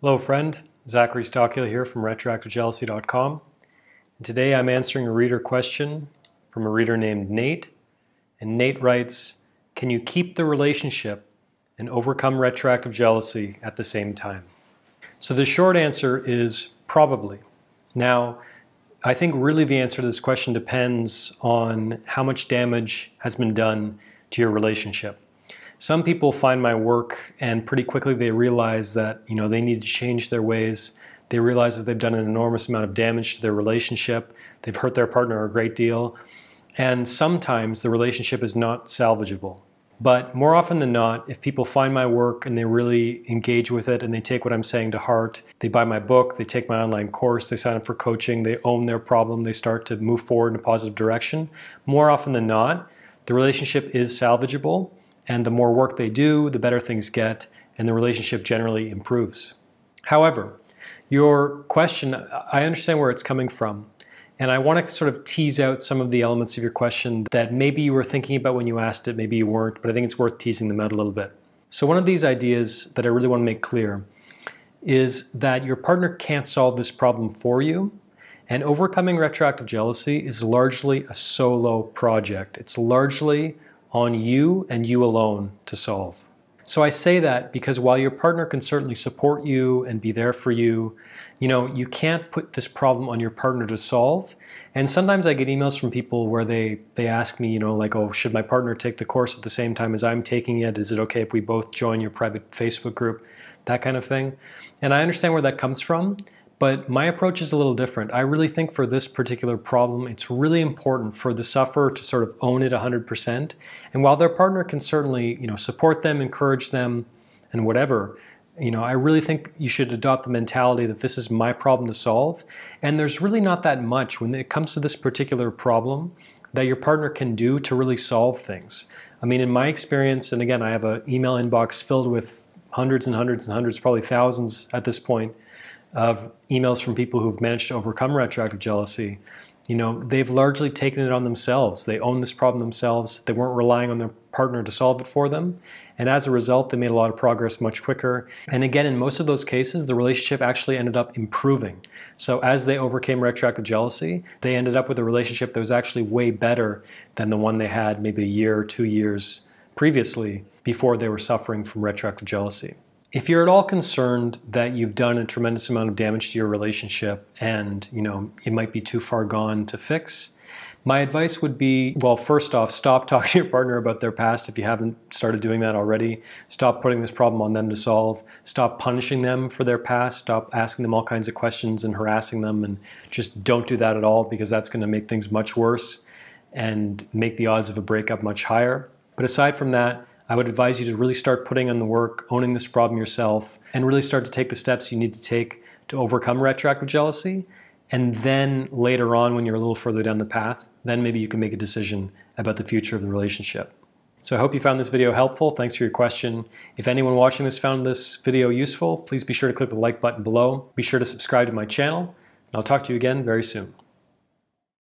Hello, friend. Zachary Stockill here from RetroactiveJealousy.com. And today I'm answering a reader question from a reader named Nate. And Nate writes Can you keep the relationship and overcome retroactive jealousy at the same time? So the short answer is probably. Now, I think really the answer to this question depends on how much damage has been done to your relationship. Some people find my work and pretty quickly they realize that you know they need to change their ways. They realize that they've done an enormous amount of damage to their relationship. They've hurt their partner a great deal. And sometimes the relationship is not salvageable. But more often than not, if people find my work and they really engage with it and they take what I'm saying to heart, they buy my book, they take my online course, they sign up for coaching, they own their problem, they start to move forward in a positive direction, more often than not, the relationship is salvageable and the more work they do, the better things get, and the relationship generally improves. However, your question, I understand where it's coming from. And I want to sort of tease out some of the elements of your question that maybe you were thinking about when you asked it, maybe you weren't, but I think it's worth teasing them out a little bit. So, one of these ideas that I really want to make clear is that your partner can't solve this problem for you. And overcoming retroactive jealousy is largely a solo project. It's largely on you and you alone to solve. So I say that because while your partner can certainly support you and be there for you, you know, you can't put this problem on your partner to solve. And sometimes I get emails from people where they they ask me, you know, like, "Oh, should my partner take the course at the same time as I'm taking it? Is it okay if we both join your private Facebook group?" That kind of thing. And I understand where that comes from. But my approach is a little different. I really think for this particular problem, it's really important for the sufferer to sort of own it 100%. And while their partner can certainly, you know, support them, encourage them, and whatever, you know, I really think you should adopt the mentality that this is my problem to solve. And there's really not that much when it comes to this particular problem that your partner can do to really solve things. I mean, in my experience, and again, I have an email inbox filled with hundreds and hundreds and hundreds, probably thousands at this point, of emails from people who've managed to overcome retroactive jealousy, you know, they've largely taken it on themselves. They own this problem themselves. They weren't relying on their partner to solve it for them. And as a result, they made a lot of progress much quicker. And again, in most of those cases, the relationship actually ended up improving. So as they overcame retroactive jealousy, they ended up with a relationship that was actually way better than the one they had maybe a year or two years previously before they were suffering from retroactive jealousy. If you're at all concerned that you've done a tremendous amount of damage to your relationship and, you know, it might be too far gone to fix, my advice would be, well, first off, stop talking to your partner about their past if you haven't started doing that already. Stop putting this problem on them to solve. Stop punishing them for their past. Stop asking them all kinds of questions and harassing them and just don't do that at all because that's going to make things much worse and make the odds of a breakup much higher. But aside from that, I would advise you to really start putting on the work, owning this problem yourself, and really start to take the steps you need to take to overcome retroactive jealousy. And then later on, when you're a little further down the path, then maybe you can make a decision about the future of the relationship. So I hope you found this video helpful. Thanks for your question. If anyone watching this found this video useful, please be sure to click the like button below. Be sure to subscribe to my channel, and I'll talk to you again very soon.